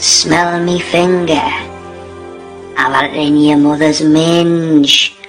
Smell me finger. I've had it in your mother's minge.